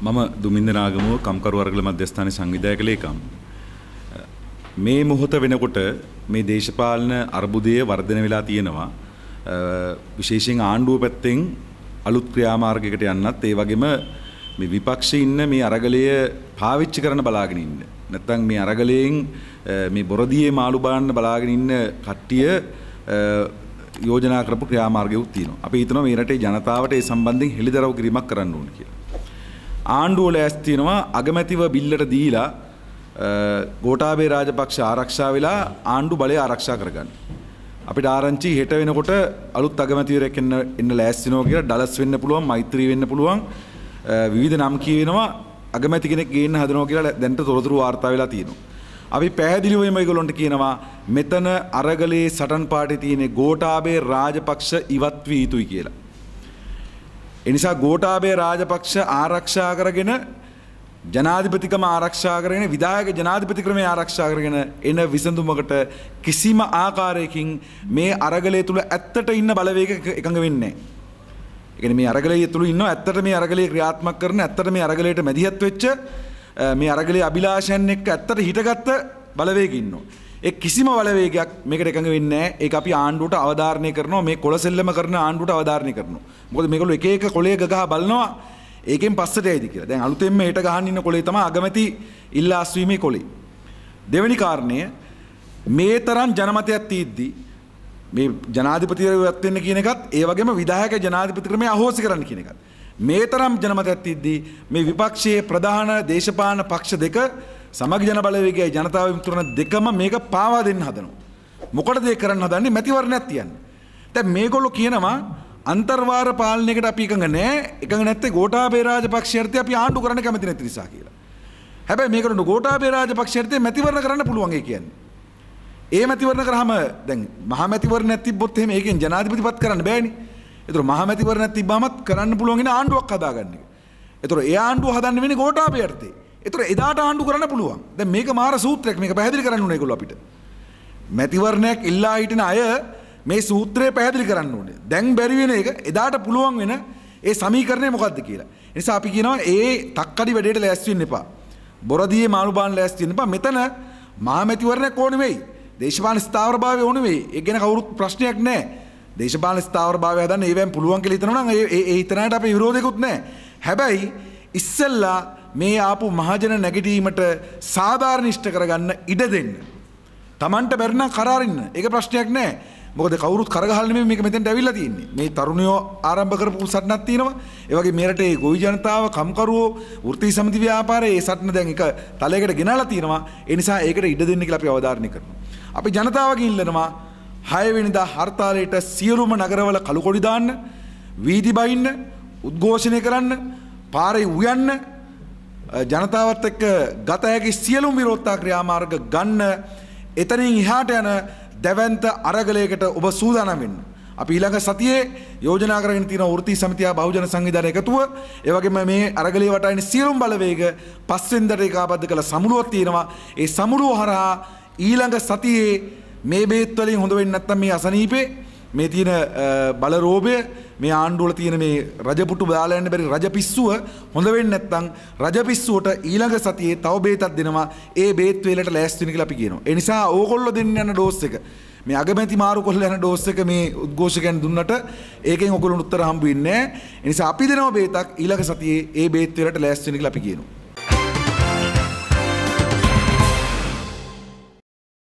මම දුමින්ද නාගමුව කම්කරු වර්ගල මධ්‍යස්ථානයේ සංවිධායක ලේකම්. මේ මොහොත වෙනකොට මේ දේශපාලන අර්බුදය වර්ධනය වෙලා තියෙනවා. විශේෂයෙන් ආණ්ඩුව පැත්තෙන් අලුත් ක්‍රියාමාර්ගයකට යන්නත් ඒ වගේම මේ විපක්ෂයේ ඉන්න මේ අරගලය පාවිච්චි කරන බලාගෙන ඉන්න. නැත්තම් මේ අරගලයෙන් මේ බොරදියේ මාළු බාන්න බලාගෙන ඉන්න කට්ටිය යෝජනා කරපු ක්‍රියාමාර්ගයක් තියෙනවා. අපි හිතනවා මේ රටේ ජනතාවට ඒ සම්බන්ධයෙන් හෙළිදරව් කිරීමක් කරන්න ඕනේ කියලා. ආණ්ඩුව ලෑස්ති තියෙනවා අගමැතිව බිල්ලට දීලා ගෝඨාභය රාජපක්ෂ ආරක්ෂා වෙලා ආණ්ඩු බලය ආරක්ෂා කරගන්න. අපිට ආරංචි හෙට වෙනකොට අලුත් අගමැතිවරයෙක් එන්න එන්න ලෑස්ති වෙනවා කියලා ඩලස් වෙන්න පුළුවන් මෛත්‍රී වෙන්න පුළුවන් විවිධ නම් කියවෙනවා අගමැති කෙනෙක් ගේන්න හදනවා කියලා දැනට තොරතුරු වාර්තා වෙලා තියෙනවා. අපි පැහැදිලිවම ඒගොල්ලොන්ට කියනවා මෙතන අරගලේ සටන් පාටේ තියෙන ගෝඨාභය රාජපක්ෂ ඉවත් වී යුතුයි කියලා. එනිසා ගෝඨාභය රාජපක්ෂ ආරක්ෂා කරගෙන ජනාධිපතිකම ආරක්ෂා කරගෙන විධායක ජනාධිපති ක්‍රමය ආරක්ෂා කරගෙන එන විසඳුමකට කිසිම ආකාරයකින් මේ අරගලය තුල ඇත්තට ඉන්න බලවේග එකඟ වෙන්නේ නැහැ. ඒ මේ අරගලය තුල ඉන්නවා ඇත්තට මේ අරගලය ක්‍රියාත්මක කරන ඇත්තට මේ අරගලයට මැදිහත් වෙච්ච මේ අරගලයේ අභිලාෂයන් එක්ක ඇත්තට හිටගත්ත බලවේග ඉන්නවා. ඒ කිසිම බලවේගයක් මේකට එකඟ වෙන්නේ නැහැ. ඒක අපි ආණ්ඩුවට අවධාරණය කරනවා. මේ කොළ සෙල්ලම කරන ආණ්ඩුවට අවධාරණය කරනවා. මොකද මේගොල්ලෝ එක එක කොළේ ගගහ බලනවා. ඒකෙන් පස්සට යයිද කියලා. දැන් අලුතෙන්ම හෙට ගහන්න ඉන්න කොළේ තමයි අගමැති ඉල්ලා අස්වීමේ කොළේ. දෙවෙනි කාරණය මේ තරම් ජනමතයක් තියෙද්දි මේ ජනාධිපතිවරයෙක් වෙන්න කියන එකත් ඒ වගේම විධායක ජනාධිපති ක්‍රමය අහෝසි කරන්න කියන එකත්. මේ තරම් ජනමතයක් තියද්දී මේ විපක්ෂයේ ප්‍රධාන දේශපාලන පක්ෂ දෙක සමග ජන බලවේගයයි ජනතාව විමුක්තිකරණ දෙකම මේක පාවා දෙන්න හදනවා. මොකටද ඒ කරන්න හදන්නේ මැතිවරණයක් තියන්න. දැන් මේගොල්ලෝ කියනවා අන්තර්වාර පාලනයකට අපි එකඟ නැහැ. එකඟ නැත්තේ ගෝඨාභය රාජපක්ෂයර්ථය අපි ආණ්ඩු කරන්න කැමති නැති නිසා කියලා. හැබැයි මේකට ගෝඨාභය රාජපක්ෂයර්ථය මැතිවරණ කරන්න පුළුවන් ඒ කියන්නේ. ඒ මැතිවරණ කරාම දැන් මහා මැතිවරණයක් තිබ්බොත් එහෙම ඒකෙන් ජනාධිපතිපත් කරන්න බෑනේ. ඒතර මහා මැතිවරණයක් තිබ්බමත් කරන්න පුළුවන් ඉන ආණ්ඩුවක් හදාගන්න එක. ඒතර ඒ ආණ්ඩුව හදන්න වෙන්නේ ගෝඨාභය යර්ථේ. ඒතර එදාට ආණ්ඩු කරන්න පුළුවන්. දැන් මේක මාර සූත්‍රයක් මේක පැහැදිලි කරන්න ඕනේ ඒගොල්ලෝ අපිට. මැතිවරණයක් ඉල්ලා හිටින අය මේ සූත්‍රය පැහැදිලි කරන්න ඕනේ. දැන් බැරි වෙන එක එදාට පුළුවන් වෙන ඒ සමීකරණය මොකක්ද කියලා. ඒ නිසා අපි කියනවා ඒ තක්කඩි වැඩේට ලෑස්ති වෙන්න එපා. බොරදියේ මාළු බාන ලෑස්ති වෙන්න එපා. මෙතන මහා මැතිවරණයක් ඕනේ වෙයි. දේශපාලන ස්ථාවරභාවය ඕනේ වෙයි. ඒක ගැන කවුරුත් ප්‍රශ්නයක් නැහැ. දේශපාලන ස්ථාවරභාවය හදන්න ඒවෙන් පුළුවන් කියලා හිතනවා නම් ඒ ඒ හිතනකට අපේ විරෝධයකුත් නැහැ. හැබැයි ඉස්සෙල්ලා මේ ආපු මහජන නැගිටීමට සාධාරණ ඉෂ්ට කරගන්න ඉඩ දෙන්න. Tamanට බැරි නම් කරාරින්න. ඒක ප්‍රශ්නයක් නැහැ. මොකද කවුරුත් කරගහලා නෙමෙයි මේක මෙතෙන්ට ඇවිල්ලා තියෙන්නේ. මේ තරුණයෝ ආරම්භ කරපු සටනක් තියෙනවා. ඒ වගේ මේ රටේ ගොවි ජනතාව, කම්කරුවෝ, වෘත්තීය සමිති ව්‍යාපාරයේ ඒ සටන දැන් එක තලයකට ගෙනලා තියෙනවා. ඒ නිසා ඒකට ඉඩ දෙන්න කියලා අපි අවධාරණය කරනවා. අපි ජනතාවගෙන් ඉල්ලනවා හයවෙනිදා හර්තාලයට සියලුම නගරවල කළුකොඩි දාන්න වීදි බයින්න උද්ඝෝෂණය කරන්න පාරේ උයන්න ජනතාවත් එක්ක ගත හැකි සියලුම විරෝධතා ක්‍රියාමාර්ග ගන්න එතනින් එහාට යන දැවැන්ත අරගලයකට ඔබ සූදානම් වෙන්න. අපි ඊළඟ සතියේ යෝජනා කරගෙන තියෙන වෘත්ති සමිතිය බහුජන සංවිධානය එකතුව ඒ වගේම මේ අරගලයේ වටා ඉන්න සියලුම බලවේග පස්වෙනිදාට ඒකාබද්ධ කළ සමුළුවක් තියෙනවා. ඒ සමුළුව හරහා ඊළඟ සතියේ මේ බේත් වලින් හොඳ වෙන්නේ නැත්නම් මේ අසනීපේ මේ තියෙන බල රෝගය මේ ආණ්ඩුවල තියෙන මේ රජපුටු දාලා යන්න බැරි රජපිස්සුව හොඳ වෙන්නේ නැත්නම් රජපිස්සුවට ඊළඟ සතියේ තව බේතක් දෙනවා ඒ බේත් වේලට ලෑස්ති වෙන්න කියලා අපි කියනවා. ඒ නිසා ඕගොල්ලෝ දෙන්න යන ඩෝස් එක මේ අගමැති මාරු කොල්ල යන ඩෝස් එක මේ උද්ඝෝෂකයන් දුන්නට ඒකෙන් ඔයගොල්ලොන්ට උත්තර හම්බ වෙන්නේ නැහැ. ඒ නිසා අපි දෙනවා බේතක් ඊළඟ සතියේ ඒ බේත් වේලට ලෑස්ති වෙන්න කියලා අපි කියනවා.